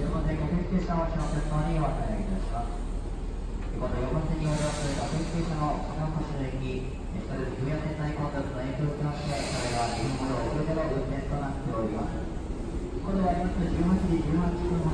橋の先頭にお渡りいたします。この横線におります学園停車の金橋の駅、それ渋谷線内混雑の影響を受けまして、それが今後の遅れての運転となっております。これはす18時18分